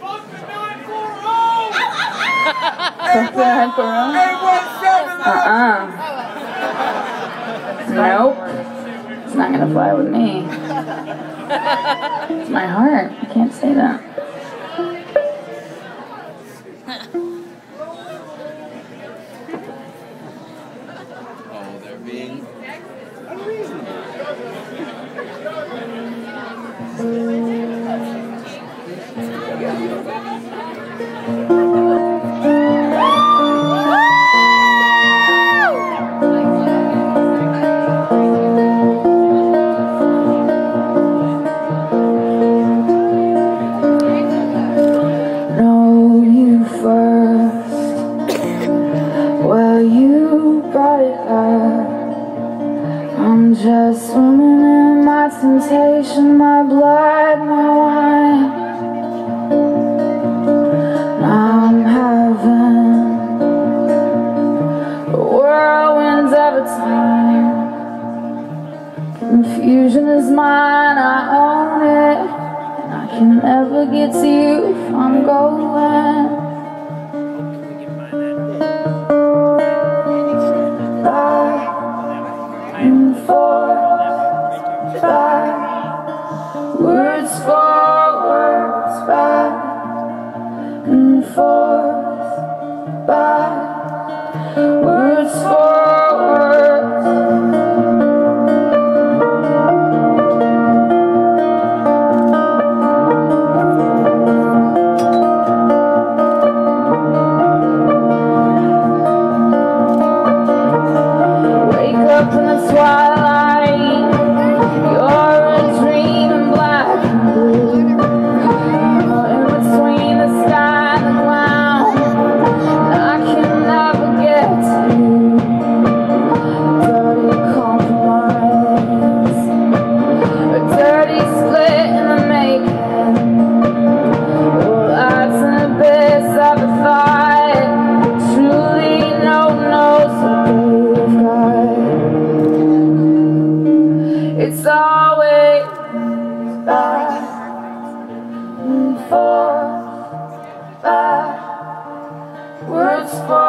Fuck the nine four oh. Uh uh. Nope. It's not gonna fly with me. It's my heart. I can't say that. I'm just swimming in my temptation, my blood, my wine. Is mine, I own it. And I can never get to you if I'm going back and forth, backwards, forwards, back and forth, backwards, forwards. It's always back and mm, forth, backwards, forwards,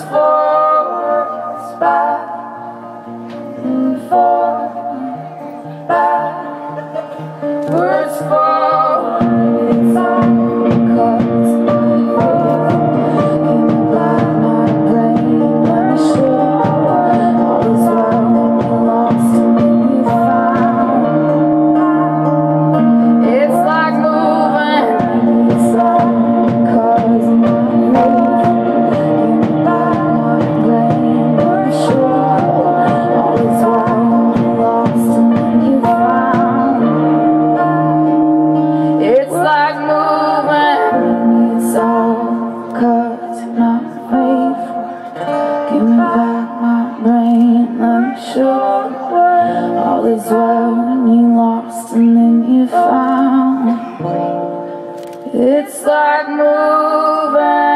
backwards, forwards, back and forth, backwards, forwards. Show all is well when you lost and then you found. It's like moving.